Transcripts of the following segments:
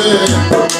Yeah.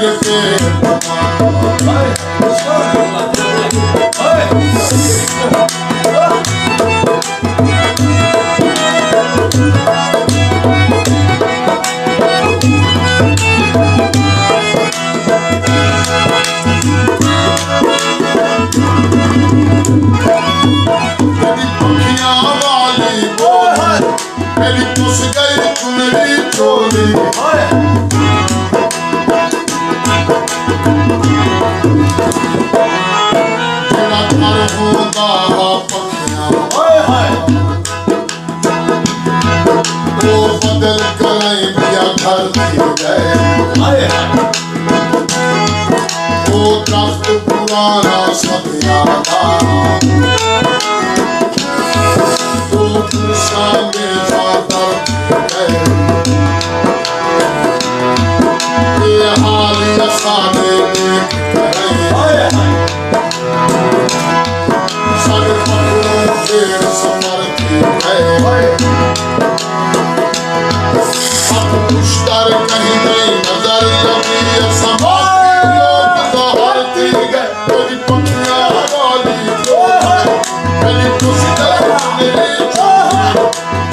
जग के मेरी पुछ गई तुम्हारी चोरी Putra Purana Satya Vatara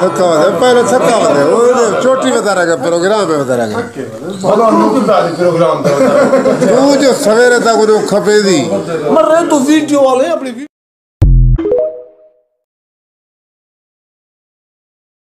잠깐만, 내 빨리 잠깐만, 오늘. Factory बता रहा प्रोग्राम में बता रहा तूं जो सवेरे तक खपे थी वीडियो वाले अपनी